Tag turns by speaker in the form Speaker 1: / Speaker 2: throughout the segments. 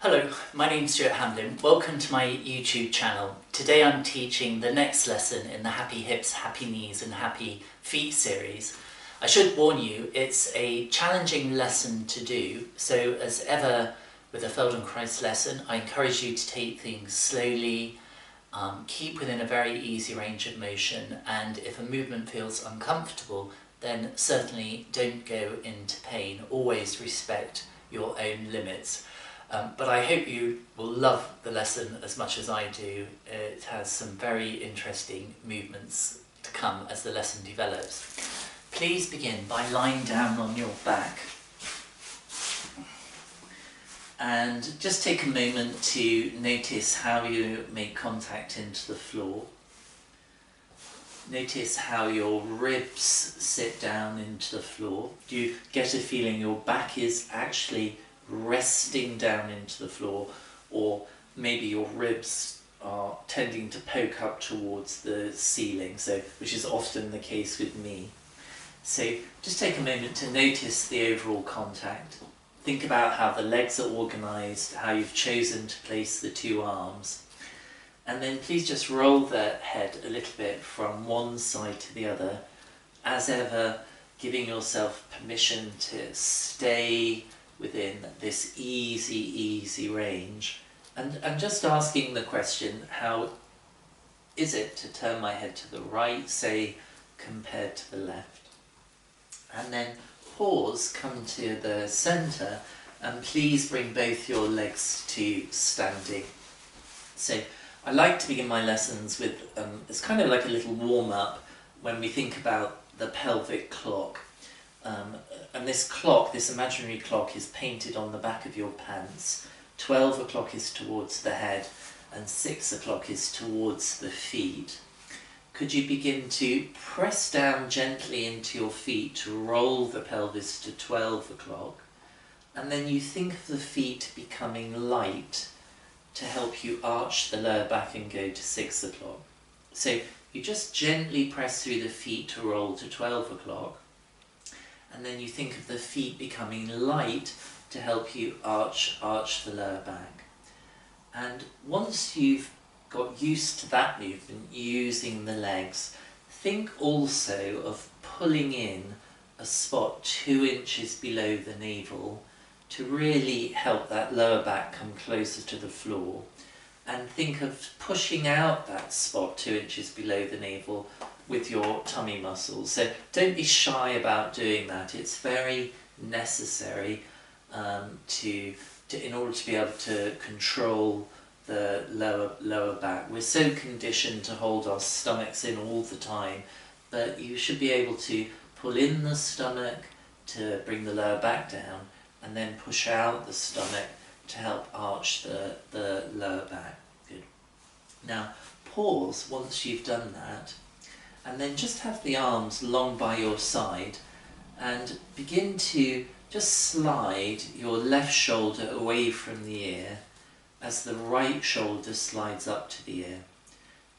Speaker 1: Hello, my name's Stewart Hamblin. Welcome to my YouTube channel. Today I'm teaching the next lesson in the Happy Hips, Happy Knees and Happy Feet series. I should warn you, it's a challenging lesson to do, so as ever with a Feldenkrais lesson, I encourage you to take things slowly, um, keep within a very easy range of motion, and if a movement feels uncomfortable, then certainly don't go into pain. Always respect your own limits. Um, but I hope you will love the lesson as much as I do. It has some very interesting movements to come as the lesson develops. Please begin by lying down on your back. And just take a moment to notice how you make contact into the floor. Notice how your ribs sit down into the floor. Do you get a feeling your back is actually resting down into the floor or maybe your ribs are tending to poke up towards the ceiling, so which is often the case with me. So just take a moment to notice the overall contact. Think about how the legs are organised, how you've chosen to place the two arms. And then please just roll the head a little bit from one side to the other, as ever giving yourself permission to stay within this easy, easy range. And I'm just asking the question, how is it to turn my head to the right, say, compared to the left? And then pause, come to the centre, and please bring both your legs to standing. So I like to begin my lessons with, um, it's kind of like a little warm-up when we think about the pelvic clock. Um, and this clock, this imaginary clock, is painted on the back of your pants. 12 o'clock is towards the head and 6 o'clock is towards the feet. Could you begin to press down gently into your feet to roll the pelvis to 12 o'clock? And then you think of the feet becoming light to help you arch the lower back and go to 6 o'clock. So you just gently press through the feet to roll to 12 o'clock and then you think of the feet becoming light to help you arch, arch the lower back. And once you've got used to that movement, using the legs, think also of pulling in a spot two inches below the navel to really help that lower back come closer to the floor. And think of pushing out that spot two inches below the navel with your tummy muscles. So don't be shy about doing that. It's very necessary um, to, to, in order to be able to control the lower lower back. We're so conditioned to hold our stomachs in all the time, but you should be able to pull in the stomach to bring the lower back down, and then push out the stomach to help arch the, the lower back. Good. Now, pause once you've done that and then just have the arms long by your side and begin to just slide your left shoulder away from the ear as the right shoulder slides up to the ear.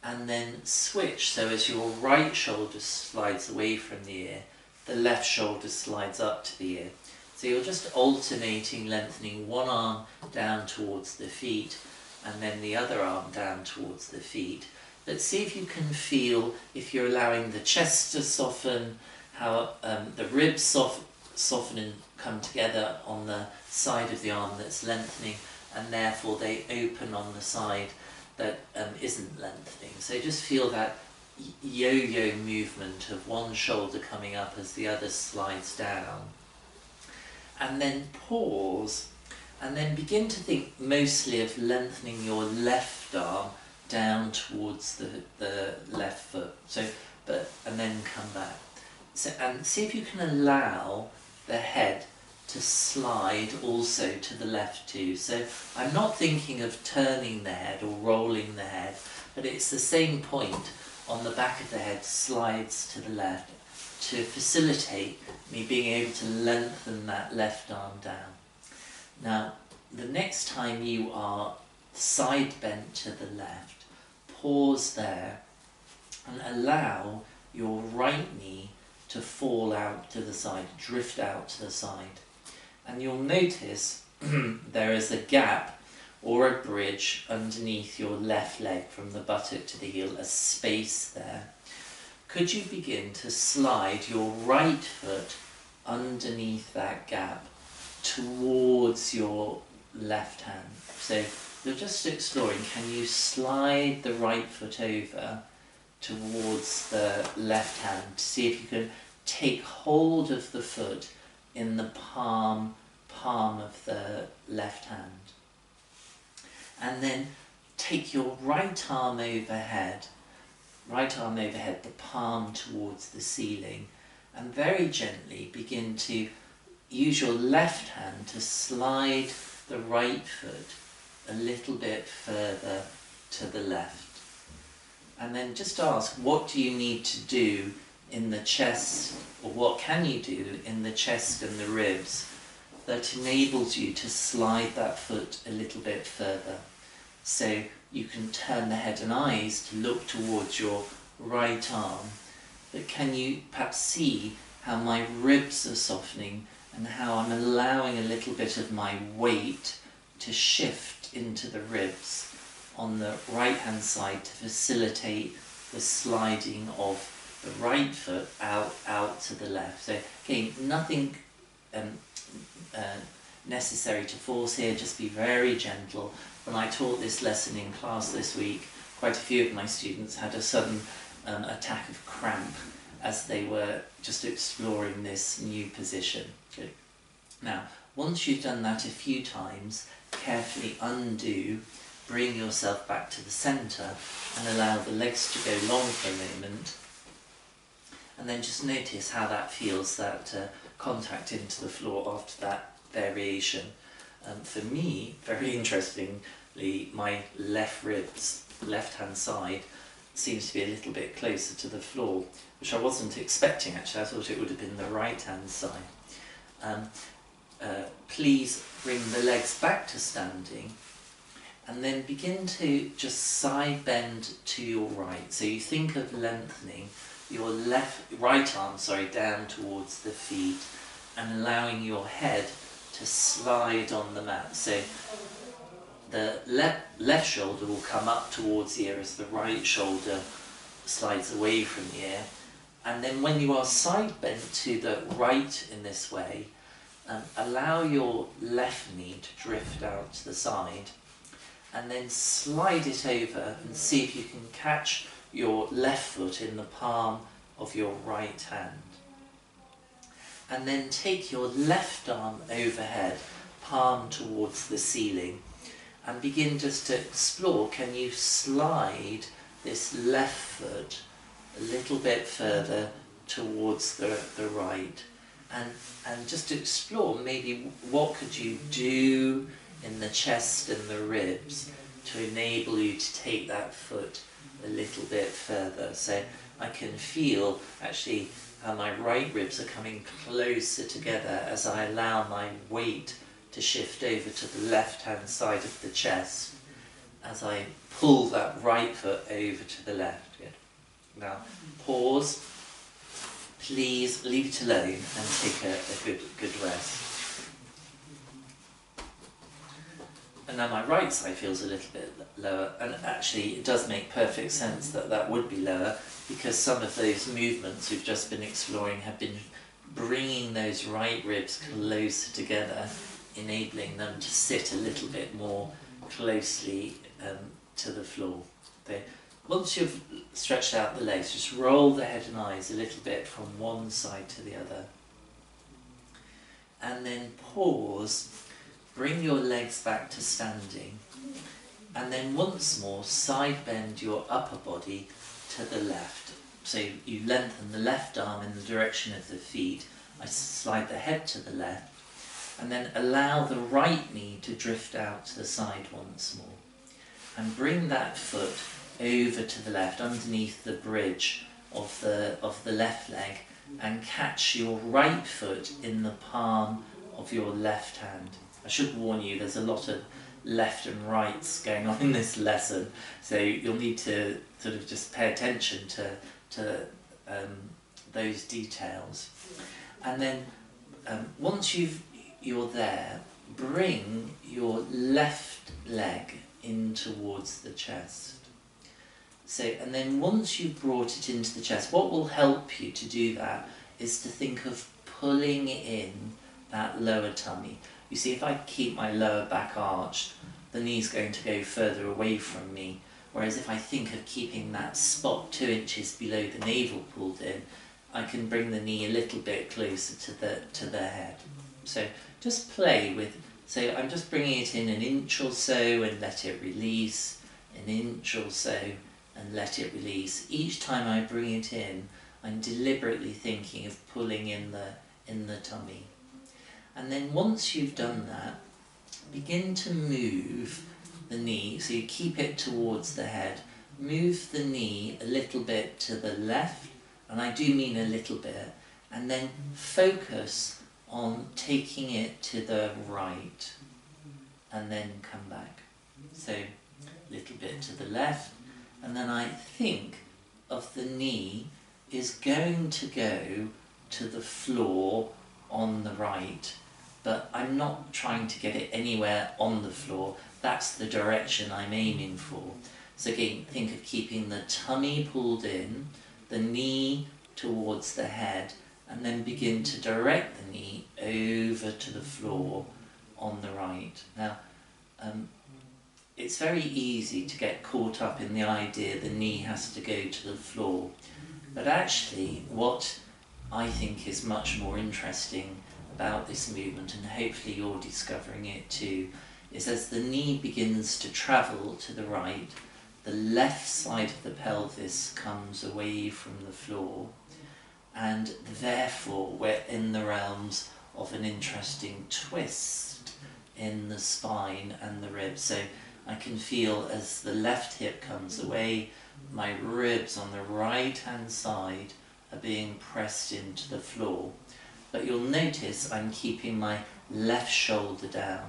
Speaker 1: And then switch so as your right shoulder slides away from the ear the left shoulder slides up to the ear. So you're just alternating lengthening one arm down towards the feet and then the other arm down towards the feet Let's see if you can feel, if you're allowing the chest to soften, how um, the ribs soft, soften and come together on the side of the arm that's lengthening and therefore they open on the side that um, not lengthening. So just feel that yo-yo movement of one shoulder coming up as the other slides down. And then pause and then begin to think mostly of lengthening your left arm down towards the, the left foot. So, but, and then come back. So, and see if you can allow the head to slide also to the left too. So I'm not thinking of turning the head or rolling the head, but it's the same point on the back of the head slides to the left to facilitate me being able to lengthen that left arm down. Now, the next time you are side bent to the left, pause there and allow your right knee to fall out to the side, drift out to the side. And you'll notice there is a gap or a bridge underneath your left leg from the buttock to the heel, a space there. Could you begin to slide your right foot underneath that gap towards your left hand? So you're just exploring, can you slide the right foot over towards the left hand to see if you can take hold of the foot in the palm, palm of the left hand. And then take your right arm overhead, right arm overhead, the palm towards the ceiling, and very gently begin to use your left hand to slide the right foot a little bit further to the left. And then just ask, what do you need to do in the chest, or what can you do in the chest and the ribs that enables you to slide that foot a little bit further? So you can turn the head and eyes to look towards your right arm, but can you perhaps see how my ribs are softening and how I'm allowing a little bit of my weight to shift into the ribs on the right hand side to facilitate the sliding of the right foot out out to the left. So again, nothing um, uh, necessary to force here, just be very gentle. When I taught this lesson in class this week, quite a few of my students had a sudden um, attack of cramp as they were just exploring this new position. Good. Now, once you've done that a few times, carefully undo, bring yourself back to the centre and allow the legs to go long for a moment. And then just notice how that feels, that uh, contact into the floor after that variation. Um, for me, very interestingly, my left ribs, left hand side, seems to be a little bit closer to the floor, which I wasn't expecting actually. I thought it would have been the right hand side. Um, uh, please bring the legs back to standing and then begin to just side bend to your right. So you think of lengthening your left, right arm, sorry, down towards the feet and allowing your head to slide on the mat. So the left, left shoulder will come up towards the ear as the right shoulder slides away from the ear. And then when you are side bent to the right in this way, um, allow your left knee to drift out to the side and then slide it over and see if you can catch your left foot in the palm of your right hand. And then take your left arm overhead, palm towards the ceiling, and begin just to explore. Can you slide this left foot a little bit further towards the, the right? And, and just to explore maybe what could you do in the chest and the ribs to enable you to take that foot a little bit further. So I can feel actually how my right ribs are coming closer together as I allow my weight to shift over to the left hand side of the chest as I pull that right foot over to the left. Good. Now pause. Please leave it alone and take a, a good good rest. and now my right side feels a little bit lower and actually it does make perfect sense that that would be lower because some of those movements we've just been exploring have been bringing those right ribs closer together enabling them to sit a little bit more closely um, to the floor. They, once you've stretched out the legs just roll the head and eyes a little bit from one side to the other and then pause Bring your legs back to standing. And then once more, side bend your upper body to the left. So you lengthen the left arm in the direction of the feet. I slide the head to the left. And then allow the right knee to drift out to the side once more. And bring that foot over to the left, underneath the bridge of the, of the left leg, and catch your right foot in the palm of your left hand. I should warn you, there's a lot of left and rights going on in this lesson, so you'll need to sort of just pay attention to, to um, those details. And then um, once you've, you're there, bring your left leg in towards the chest. So, and then once you've brought it into the chest, what will help you to do that is to think of pulling in that lower tummy. You see, if I keep my lower back arched, the knee's going to go further away from me. Whereas if I think of keeping that spot two inches below the navel pulled in, I can bring the knee a little bit closer to the to the head. So just play with. So I'm just bringing it in an inch or so and let it release, an inch or so and let it release. Each time I bring it in, I'm deliberately thinking of pulling in the, in the tummy. And then once you've done that, begin to move the knee, so you keep it towards the head. Move the knee a little bit to the left, and I do mean a little bit, and then focus on taking it to the right, and then come back. So, a little bit to the left, and then I think of the knee is going to go to the floor on the right, but I'm not trying to get it anywhere on the floor. That's the direction I'm aiming for. So again, think of keeping the tummy pulled in, the knee towards the head, and then begin to direct the knee over to the floor on the right. Now, um, it's very easy to get caught up in the idea the knee has to go to the floor. But actually, what I think is much more interesting about this movement, and hopefully you're discovering it too, is as the knee begins to travel to the right, the left side of the pelvis comes away from the floor, and therefore we're in the realms of an interesting twist in the spine and the ribs. So I can feel as the left hip comes away, my ribs on the right hand side are being pressed into the floor. But you'll notice I'm keeping my left shoulder down.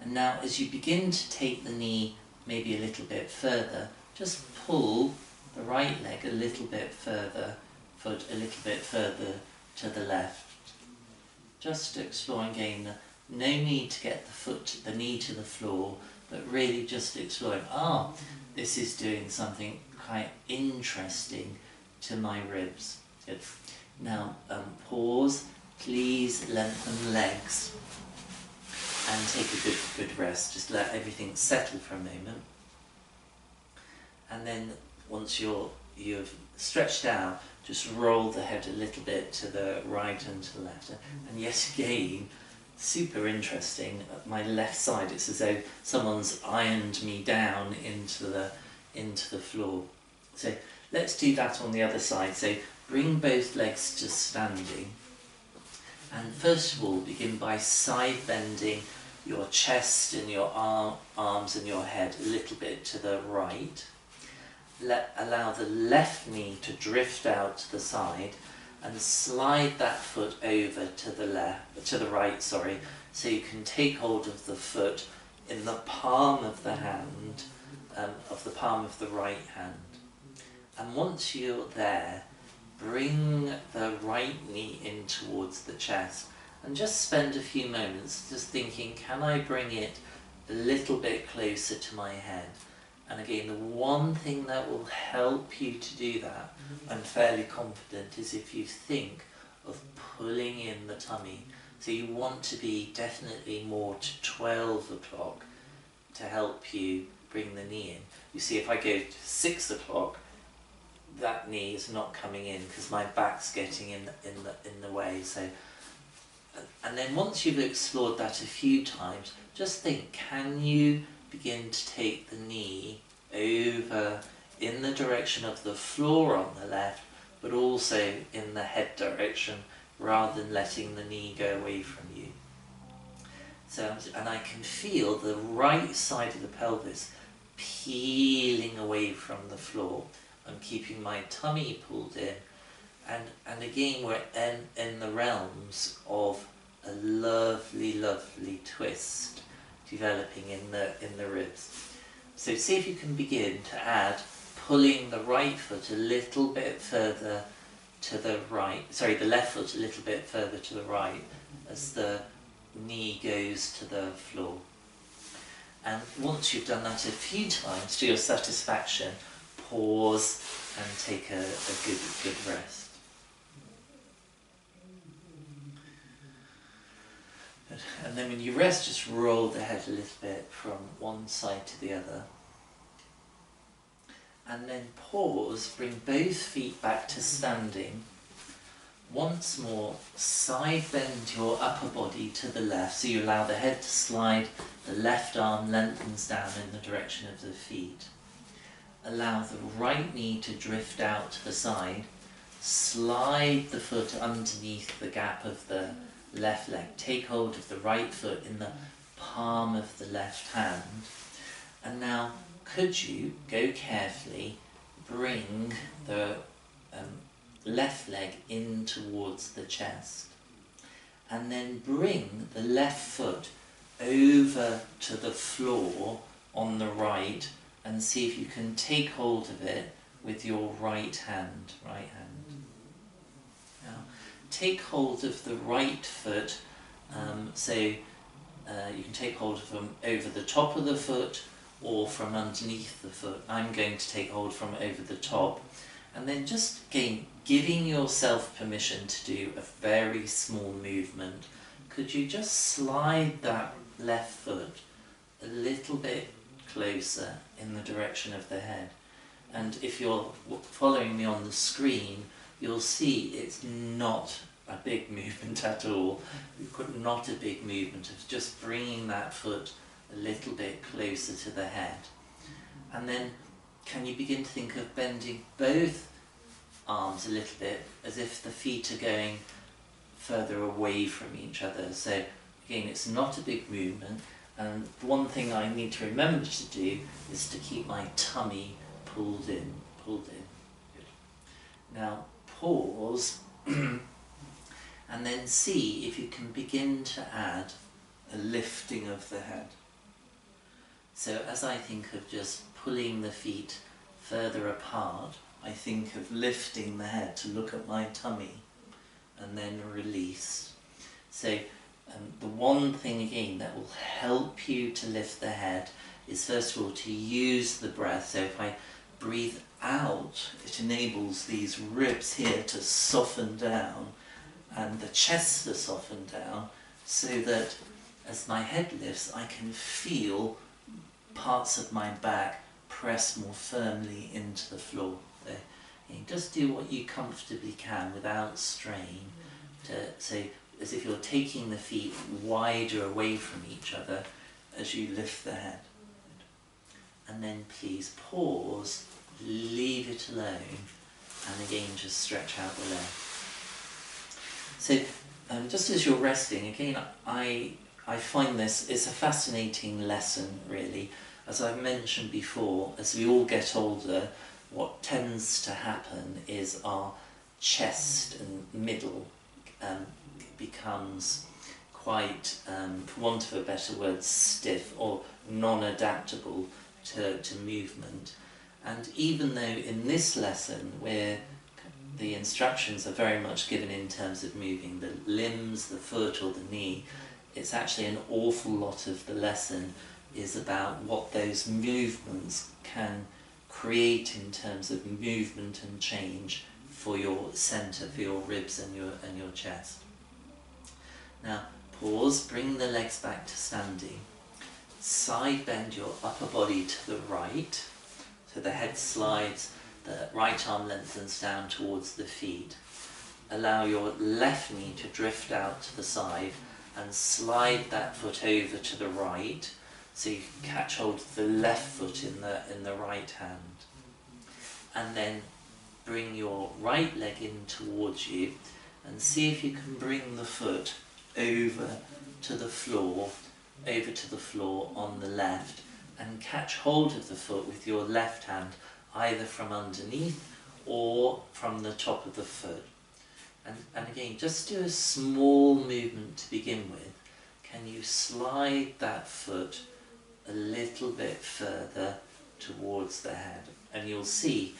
Speaker 1: And now as you begin to take the knee maybe a little bit further, just pull the right leg a little bit further, foot a little bit further to the left. Just exploring again, no need to get the foot, the knee to the floor, but really just exploring, oh, this is doing something quite interesting to my ribs. Good. Now, um, pause, please lengthen legs and take a good, good rest. Just let everything settle for a moment. And then once you're, you've stretched out, just roll the head a little bit to the right and to the left. And yes, again, super interesting. My left side, it's as though someone's ironed me down into the into the floor. So let's do that on the other side. So bring both legs to standing. And first of all, begin by side bending your chest and your arm, arms and your head a little bit to the right. Let, allow the left knee to drift out to the side and slide that foot over to the left, to the right, sorry, so you can take hold of the foot in the palm of the hand, um, of the palm of the right hand. And once you're there, bring the right knee in towards the chest and just spend a few moments just thinking, can I bring it a little bit closer to my head? And again, the one thing that will help you to do that, mm-hmm. I'm fairly confident, is if you think of pulling in the tummy. So you want to be definitely more to 12 o'clock to help you bring the knee in. You see, if I go to 6 o'clock, that knee is not coming in because my back's getting in, the, in, the, in the way. So, And then once you've explored that a few times, just think, can you begin to take the knee over in the direction of the floor on the left, but also in the head direction rather than letting the knee go away from you. So, and I can feel the right side of the pelvis peeling away from the floor. I'm keeping my tummy pulled in. And, and again, we're in, in the realms of a lovely, lovely twist developing in the, in the ribs. So see if you can begin to add pulling the right foot a little bit further to the right, sorry, the left foot a little bit further to the right as the knee goes to the floor. And once you've done that a few times to your satisfaction, pause and take a, a good, good rest. And then when you rest, just roll the head a little bit from one side to the other. And then pause, bring both feet back to standing. Once more, side bend your upper body to the left, so you allow the head to slide, the left arm lengthens down in the direction of the feet. Allow the right knee to drift out to the side, slide the foot underneath the gap of the left leg. Take hold of the right foot in the palm of the left hand. And now, could you go carefully bring the um, left leg in towards the chest? And then bring the left foot over to the floor on the right and see if you can take hold of it with your right hand, right hand take hold of the right foot, um, so uh, you can take hold them over the top of the foot or from underneath the foot. I'm going to take hold from over the top and then just again giving yourself permission to do a very small movement. Could you just slide that left foot a little bit closer in the direction of the head? And if you're following me on the screen, you'll see it's not a big movement at all. Not a big movement. It's just bringing that foot a little bit closer to the head. And then can you begin to think of bending both arms a little bit as if the feet are going further away from each other. So again, it's not a big movement. And one thing I need to remember to do is to keep my tummy pulled in, pulled in. Good. Now pause and then see if you can begin to add a lifting of the head. So as I think of just pulling the feet further apart, I think of lifting the head to look at my tummy and then release. So um, the one thing again that will help you to lift the head is first of all to use the breath. So if I breathe out, it enables these ribs here to soften down and the chest to soften down so that as my head lifts, I can feel parts of my back press more firmly into the floor. There. just do what you comfortably can without strain. To, so as if you're taking the feet wider away from each other as you lift the head. And then please pause leave it alone, and again just stretch out the leg. So um, just as you're resting, again, I, I find this, it's a fascinating lesson really. As I've mentioned before, as we all get older, what tends to happen is our chest and middle um, becomes quite, um, for want of a better word, stiff or non-adaptable to, to movement. And even though in this lesson where the instructions are very much given in terms of moving the limbs, the foot or the knee, it's actually an awful lot of the lesson is about what those movements can create in terms of movement and change for your centre, for your ribs and your, and your chest. Now pause, bring the legs back to standing, side bend your upper body to the right, so the head slides, the right arm lengthens down towards the feet. Allow your left knee to drift out to the side and slide that foot over to the right so you can catch hold of the left foot in the, in the right hand. And then bring your right leg in towards you and see if you can bring the foot over to the floor, over to the floor on the left and catch hold of the foot with your left hand either from underneath or from the top of the foot. And, and again, just do a small movement to begin with. Can you slide that foot a little bit further towards the head? And you'll see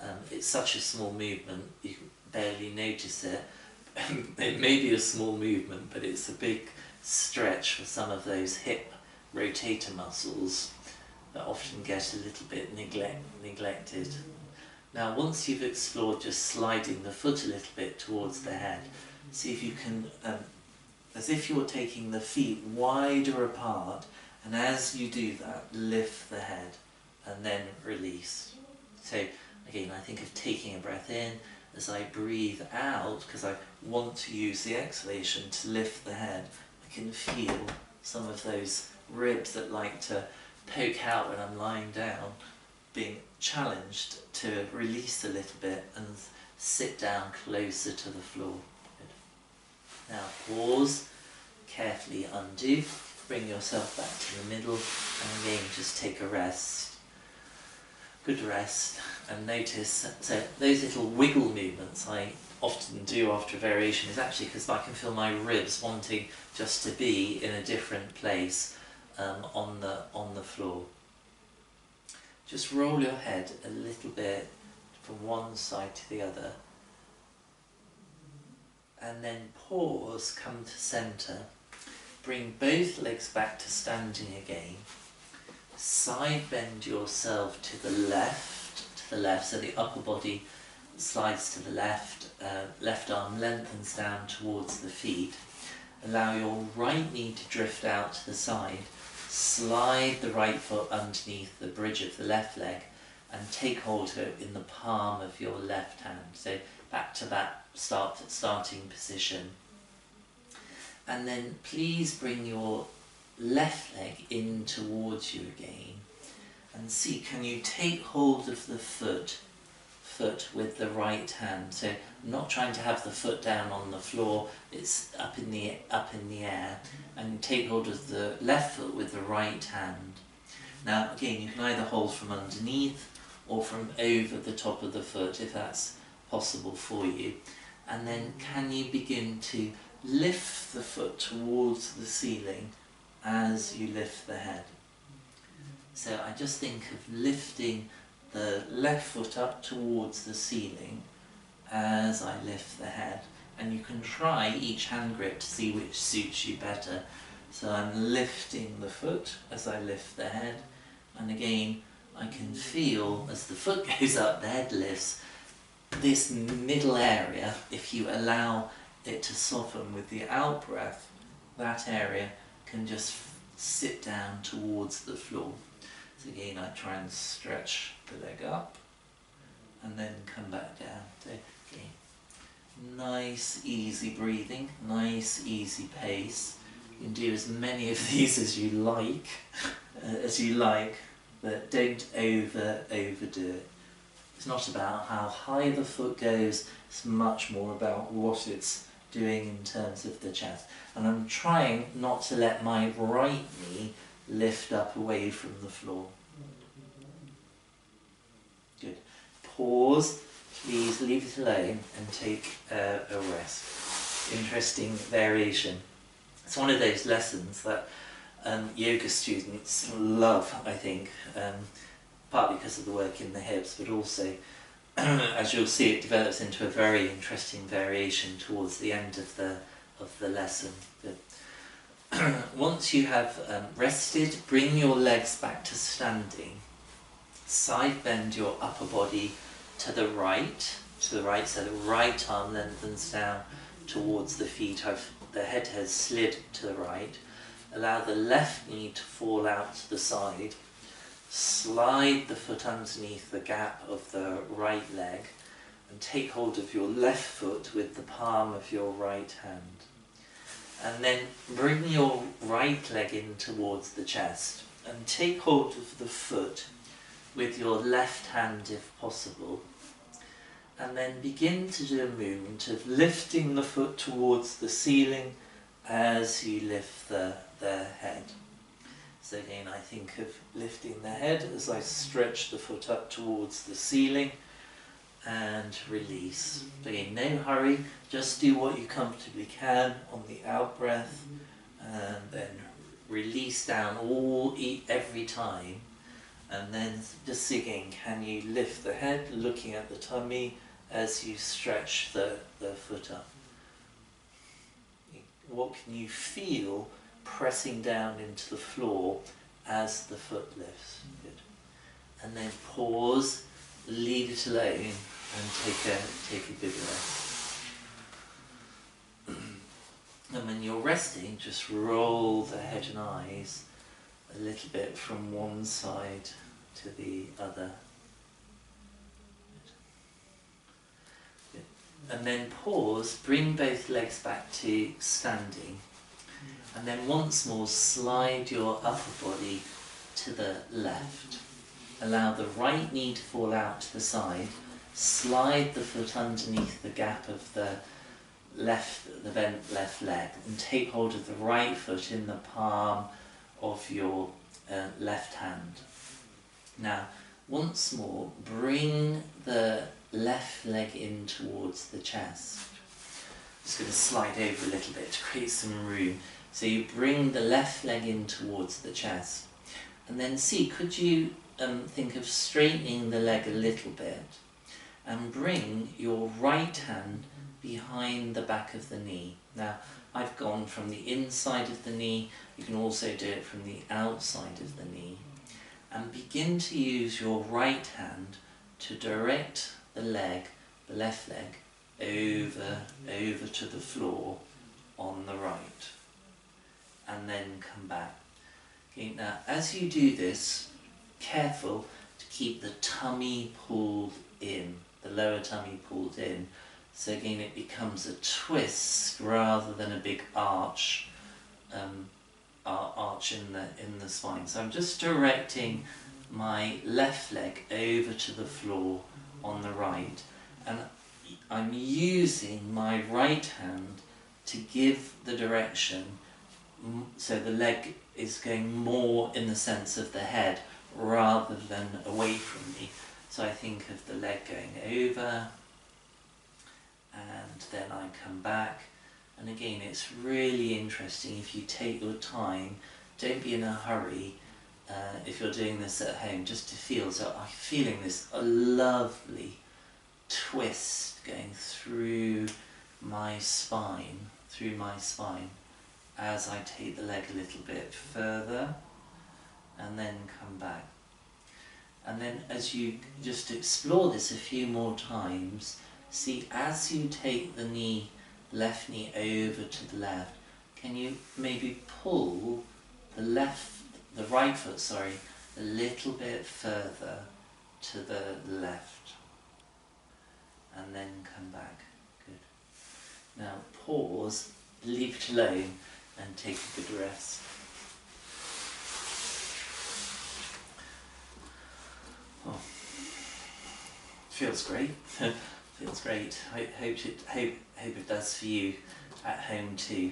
Speaker 1: um, it's such a small movement, you can barely notice it. it may be a small movement, but it's a big stretch for some of those hip rotator muscles that often get a little bit neglect, neglected. Now, once you've explored just sliding the foot a little bit towards the head, see if you can, um, as if you're taking the feet wider apart, and as you do that, lift the head and then release. So, again, I think of taking a breath in as I breathe out, because I want to use the exhalation to lift the head. I can feel some of those ribs that like to poke out when I'm lying down being challenged to release a little bit and sit down closer to the floor. Good. Now pause, carefully undo, bring yourself back to the middle and again just take a rest. Good rest and notice, so those little wiggle movements I often do after a variation is actually because I can feel my ribs wanting just to be in a different place um, on the on the floor. Just roll your head a little bit from one side to the other. And then pause, come to centre. Bring both legs back to standing again. Side bend yourself to the left, to the left, so the upper body slides to the left, uh, left arm lengthens down towards the feet. Allow your right knee to drift out to the side slide the right foot underneath the bridge of the left leg and take hold of it in the palm of your left hand. So back to that start starting position. And then please bring your left leg in towards you again and see can you take hold of the foot foot with the right hand. So I'm not trying to have the foot down on the floor, it's up in the up in the air. And take hold of the left foot with the right hand. Now again you can either hold from underneath or from over the top of the foot if that's possible for you. And then can you begin to lift the foot towards the ceiling as you lift the head. So I just think of lifting the left foot up towards the ceiling as I lift the head and you can try each hand grip to see which suits you better. So I'm lifting the foot as I lift the head and again I can feel as the foot goes up, the head lifts, this middle area, if you allow it to soften with the out breath, that area can just sit down towards the floor. So again, I try and stretch the leg up and then come back down. Again, nice, easy breathing, nice, easy pace. You can do as many of these as you like, uh, as you like, but don't over overdo it. It's not about how high the foot goes, it's much more about what it's doing in terms of the chest. And I'm trying not to let my right knee lift up away from the floor. Good. Pause. Please leave it alone and take uh, a rest. Interesting variation. It's one of those lessons that um, yoga students love, I think, um, partly because of the work in the hips, but also, as you'll see, it develops into a very interesting variation towards the end of the of the lesson. once you have um, rested, bring your legs back to standing. Side bend your upper body to the right, to the right, so the right arm lengthens down towards the feet. I've, the head has slid to the right. Allow the left knee to fall out to the side. Slide the foot underneath the gap of the right leg and take hold of your left foot with the palm of your right hand and then bring your right leg in towards the chest and take hold of the foot with your left hand if possible and then begin to do a movement of lifting the foot towards the ceiling as you lift the, the head. So again I think of lifting the head as I stretch the foot up towards the ceiling and release. Again, no hurry, just do what you comfortably can on the out breath and then release down all every time and then just again can you lift the head looking at the tummy as you stretch the, the foot up what can you feel pressing down into the floor as the foot lifts. Good. And then pause, leave it alone, and take a take a good rest. and when you're resting, just roll the head and eyes a little bit from one side to the other. And then pause, bring both legs back to standing. And then once more slide your upper body to the left. Allow the right knee to fall out to the side. Slide the foot underneath the gap of the left, the bent left leg, and take hold of the right foot in the palm of your uh, left hand. Now, once more, bring the left leg in towards the chest. I'm just going to slide over a little bit to create some room. So you bring the left leg in towards the chest. And then see, could you um, think of straightening the leg a little bit and bring your right hand behind the back of the knee. Now, I've gone from the inside of the knee, you can also do it from the outside of the knee. And begin to use your right hand to direct the leg, the left leg, over, over to the floor on the right. And then come back. Okay, now, as you do this, careful to keep the tummy pulled in, the lower tummy pulled in, so again, it becomes a twist rather than a big arch, um, arch in the in the spine. So I'm just directing my left leg over to the floor on the right, and I'm using my right hand to give the direction. So the leg is going more in the sense of the head rather than away from me. So I think of the leg going over and then I come back. And again it's really interesting if you take your time. Don't be in a hurry uh, if you're doing this at home just to feel so I'm feeling this a lovely twist going through my spine through my spine as I take the leg a little bit further and then come back. And then as you just explore this a few more times see as you take the knee, left knee over to the left, can you maybe pull the left, the right foot, sorry, a little bit further to the left and then come back. Good. Now pause, leave it alone and take a good rest. Oh. Feels great. Feels great. Hope, hope, it, hope, hope it does for you at home too.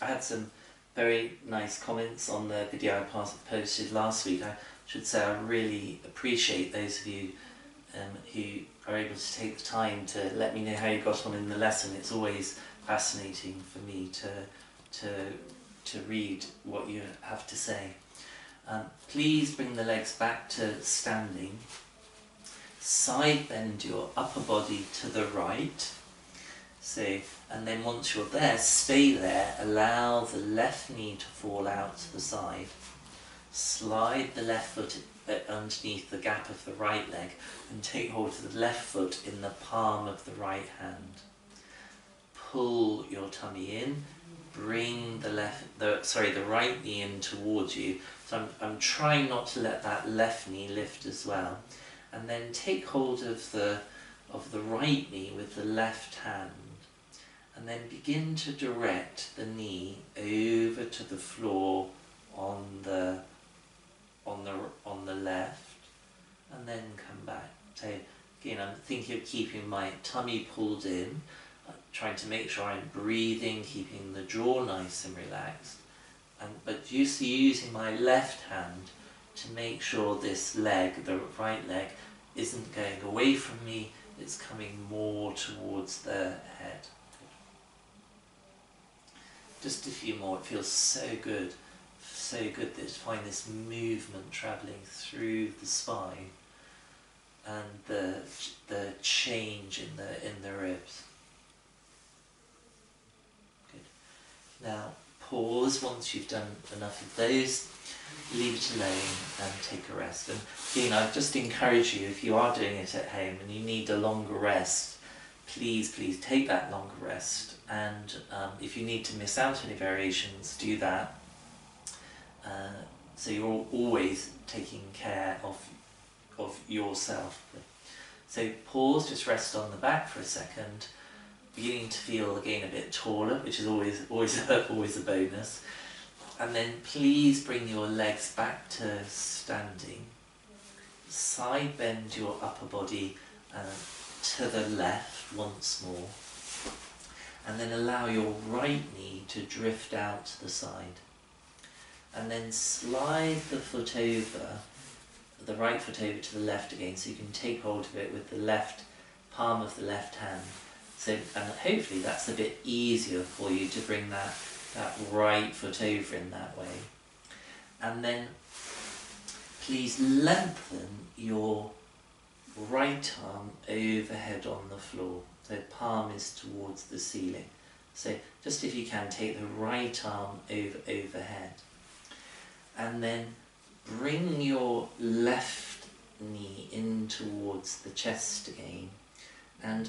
Speaker 1: I had some very nice comments on the video I posted last week. I should say I really appreciate those of you um, who are able to take the time to let me know how you got on in the lesson. It's always fascinating for me to, to, to read what you have to say. Um, please bring the legs back to standing side bend your upper body to the right. So, and then once you're there, stay there, allow the left knee to fall out to the side. Slide the left foot uh, underneath the gap of the right leg and take hold of the left foot in the palm of the right hand. Pull your tummy in, bring the left, the, sorry, the right knee in towards you. So I'm, I'm trying not to let that left knee lift as well and then take hold of the of the right knee with the left hand and then begin to direct the knee over to the floor on the on the on the left and then come back. So again I'm thinking of keeping my tummy pulled in uh, trying to make sure I'm breathing keeping the jaw nice and relaxed and but just using my left hand to make sure this leg, the right leg, isn't going away from me, it's coming more towards the head. Just a few more, it feels so good, so good to find this movement travelling through the spine and the, the change in the, in the ribs. Good. Now pause once you've done enough of those, leave it alone and take a rest. And again, I just encourage you, if you are doing it at home and you need a longer rest, please, please take that longer rest. And um, if you need to miss out any variations, do that. Uh, so you're always taking care of, of yourself. So pause, just rest on the back for a second, beginning to feel again a bit taller, which is always always always a bonus. And then please bring your legs back to standing. Side bend your upper body uh, to the left once more. And then allow your right knee to drift out to the side. And then slide the foot over the right foot over to the left again so you can take hold of it with the left palm of the left hand. So, and hopefully that's a bit easier for you to bring that, that right foot over in that way. And then please lengthen your right arm overhead on the floor. So palm is towards the ceiling. So just if you can, take the right arm over overhead. And then bring your left knee in towards the chest again and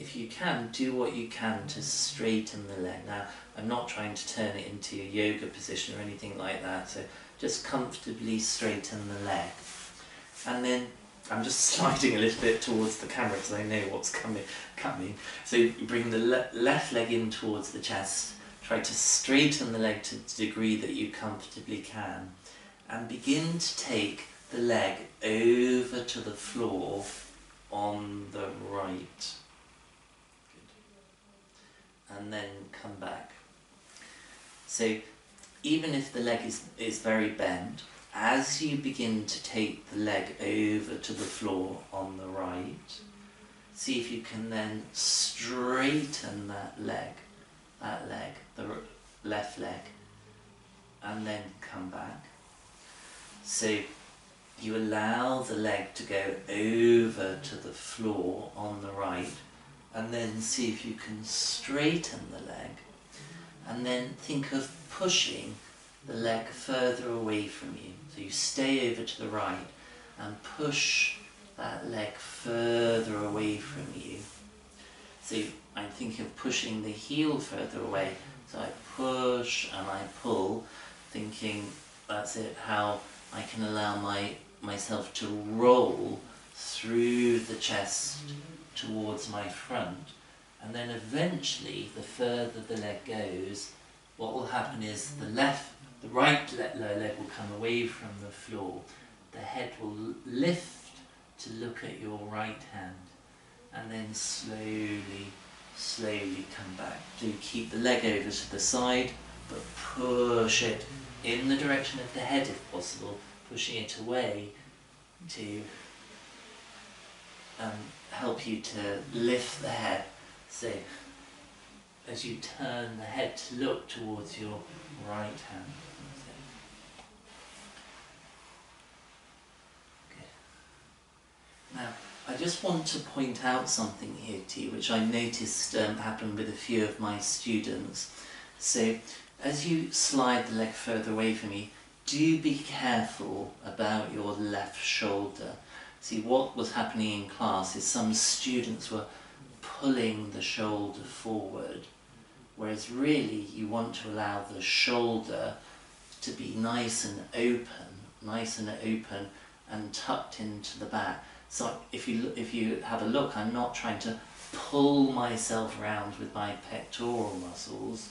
Speaker 1: if you can, do what you can to straighten the leg. Now, I'm not trying to turn it into a yoga position or anything like that, so just comfortably straighten the leg. And then I'm just sliding a little bit towards the camera because I know what's coming. coming. So you bring the le left leg in towards the chest, try to straighten the leg to the degree that you comfortably can and begin to take the leg over to the floor on the right. And then come back. So even if the leg is, is very bent, as you begin to take the leg over to the floor on the right, see if you can then straighten that leg, that leg, the left leg, and then come back. So you allow the leg to go over to the floor on the right and then see if you can straighten the leg and then think of pushing the leg further away from you. So you stay over to the right and push that leg further away from you. So I'm thinking of pushing the heel further away. So I push and I pull, thinking that's it, how I can allow my myself to roll through the chest towards my front and then eventually the further the leg goes what will happen is the left the right lower leg will come away from the floor. The head will lift to look at your right hand and then slowly slowly come back. Do keep the leg over to the side but push it in the direction of the head if possible, pushing it away to um, help you to lift the head. So as you turn the head to look towards your right hand. Now, I just want to point out something here to you, which I noticed um, happened with a few of my students. So as you slide the leg further away from you, do be careful about your left shoulder. See, what was happening in class is some students were pulling the shoulder forward, whereas really you want to allow the shoulder to be nice and open, nice and open and tucked into the back. So if you, if you have a look, I'm not trying to pull myself around with my pectoral muscles.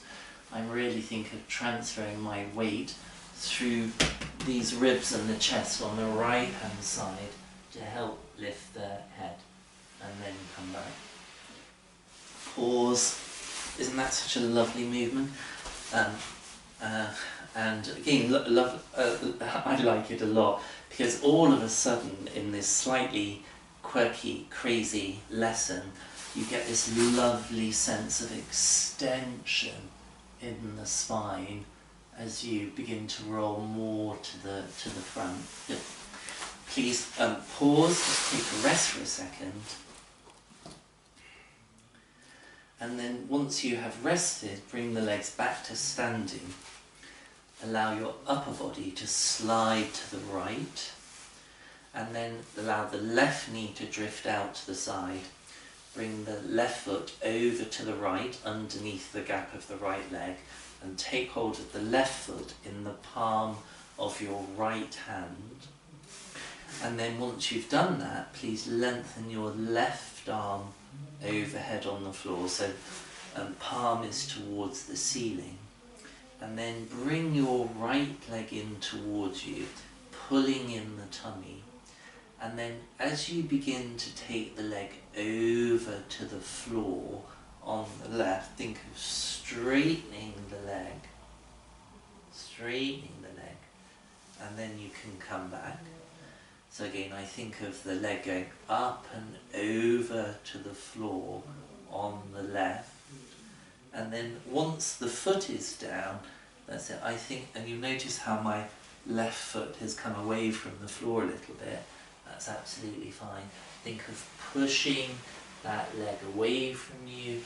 Speaker 1: I'm really thinking of transferring my weight through these ribs and the chest on the right hand side to help lift the head and then come back. Pause. Isn't that such a lovely movement? Um, uh, and again, lo uh, I like it a lot because all of a sudden in this slightly quirky, crazy lesson, you get this lovely sense of extension in the spine as you begin to roll more to the to the front. Please um, pause, just take a rest for a second. And then once you have rested, bring the legs back to standing. Allow your upper body to slide to the right. And then allow the left knee to drift out to the side. Bring the left foot over to the right, underneath the gap of the right leg. And take hold of the left foot in the palm of your right hand. And then once you've done that, please lengthen your left arm overhead on the floor. So um, palm is towards the ceiling. And then bring your right leg in towards you, pulling in the tummy. And then as you begin to take the leg over to the floor on the left, think of straightening the leg, straightening the leg, and then you can come back. So again, I think of the leg going up and over to the floor on the left. And then once the foot is down, that's it. I think, and you notice how my left foot has come away from the floor a little bit. That's absolutely fine. Think of pushing that leg away from you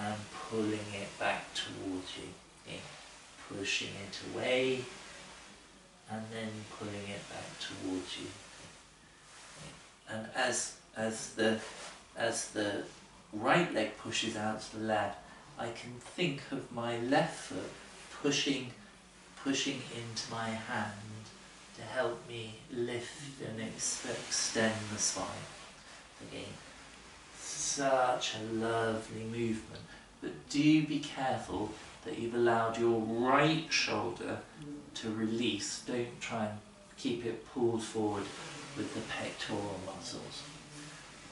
Speaker 1: and pulling it back towards you. Okay. Pushing it away and then pulling it back towards you and as as the as the right leg pushes out to the left, I can think of my left foot pushing pushing into my hand to help me lift and ex extend the spine. Again, such a lovely movement. But do be careful that you've allowed your right shoulder to release. Don't try and keep it pulled forward with the pectoral muscles.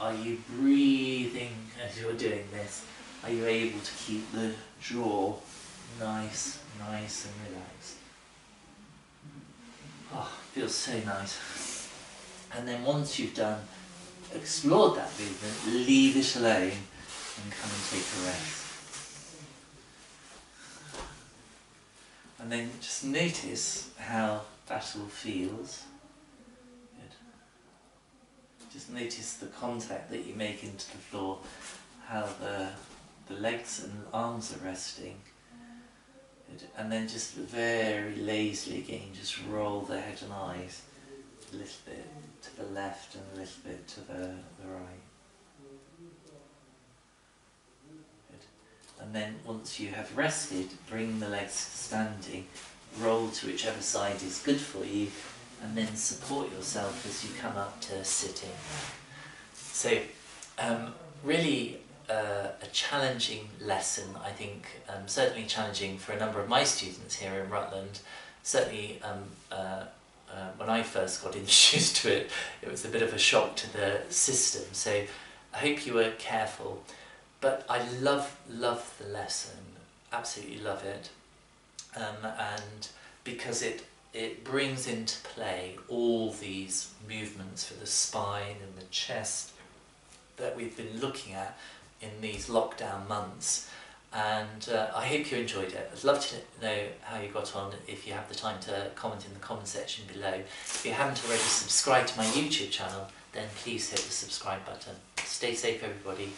Speaker 1: Are you breathing as you're doing this? Are you able to keep the jaw nice, nice and relaxed? Oh, feels so nice. And then once you've done, explored that movement, leave it alone and come and take a rest. And then just notice how that all feels. Just notice the contact that you make into the floor, how the, the legs and arms are resting. And then just very lazily again, just roll the head and eyes a little bit to the left and a little bit to the, the right. Good. And then once you have rested, bring the legs standing, roll to whichever side is good for you, and then support yourself as you come up to sitting. So, um, really uh, a challenging lesson, I think, um, certainly challenging for a number of my students here in Rutland. Certainly, um, uh, uh, when I first got introduced to it, it was a bit of a shock to the system. So, I hope you were careful. But I love, love the lesson, absolutely love it. Um, and because it it brings into play all these movements for the spine and the chest that we've been looking at in these lockdown months and uh, I hope you enjoyed it. I'd love to know how you got on if you have the time to comment in the comment section below. If you haven't already subscribed to my YouTube channel then please hit the subscribe button. Stay safe everybody.